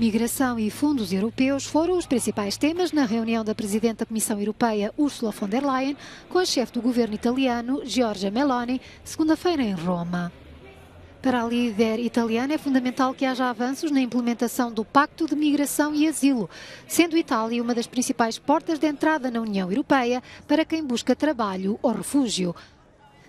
Migração e fundos europeus foram os principais temas na reunião da Presidente da Comissão Europeia, Ursula von der Leyen, com a chefe do governo italiano, Giorgia Meloni, segunda-feira em Roma. Para a líder italiana, é fundamental que haja avanços na implementação do Pacto de Migração e Asilo, sendo Itália uma das principais portas de entrada na União Europeia para quem busca trabalho ou refúgio.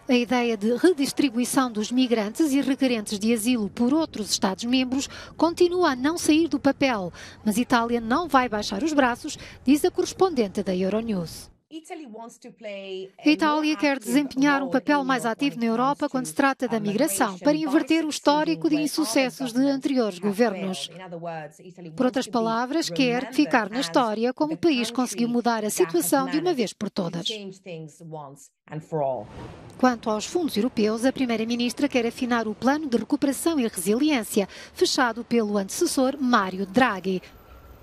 A ideia de redistribuição dos migrantes e requerentes de asilo por outros Estados-membros continua a não sair do papel, mas Itália não vai baixar os braços, diz a correspondente da Euronews. A Itália quer desempenhar um papel mais ativo na Europa quando se trata da migração, para inverter o histórico de insucessos de anteriores governos. Por outras palavras, quer ficar na história como o país conseguiu mudar a situação de uma vez por todas. Quanto aos fundos europeus, a Primeira-Ministra quer afinar o plano de recuperação e resiliência, fechado pelo antecessor Mário Draghi.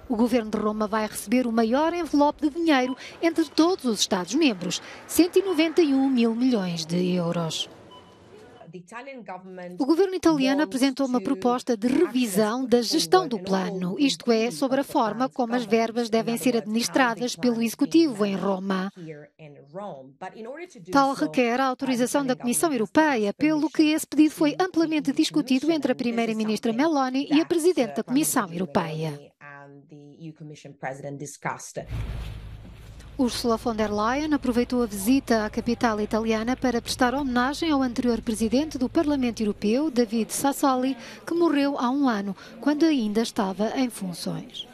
O governo de Roma vai receber o maior envelope de dinheiro entre todos os Estados-membros, 191 mil milhões de euros. O governo italiano apresentou uma proposta de revisão da gestão do plano, isto é, sobre a forma como as verbas devem ser administradas pelo executivo em Roma. Tal requer a autorização da Comissão Europeia, pelo que esse pedido foi amplamente discutido entre a primeira-ministra Meloni e a presidente da Comissão Europeia. Ursula von der Leyen aproveitou a visita à capital italiana para prestar homenagem ao anterior presidente do Parlamento Europeu, David Sassoli, que morreu há um ano, quando ainda estava em funções.